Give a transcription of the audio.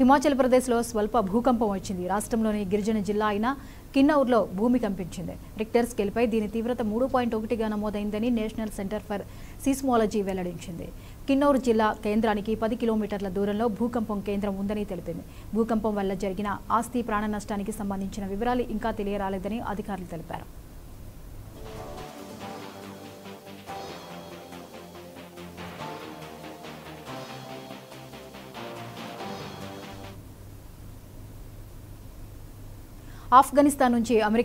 హిమాచల్ ప్రదేశ్లో స్వల్ప భూకంపం వచ్చింది. రాష్ట్రంలోని గిరిజన జిల్లా అయిన కిన్నౌర్లో భూమి కంపించింది. రిక్టర్ స్కేల్పై దీని తీవ్రత మూడు పాయింట్ ఒకటిగా నమోదైందని నేషనల్ సెంటర్ ఫర్ సీస్మాలజీ వెల్లడించింది. కిన్నౌర్ జిల్లా కేంద్రానికి పది కిలోమీటర్ల దూరంలో భూకంపం కేంద్రం ఉందని తెలిపింది. భూకంపం వల్ల జరిగిన ఆస్తి ప్రాణ నష్టానికి సంబంధించిన వివరాలు ఇంకా తెలియరాలేదని అధికారులు తెలిపారు. ఆఫ్ఘనిస్తాన్ నుంచి అమెరికా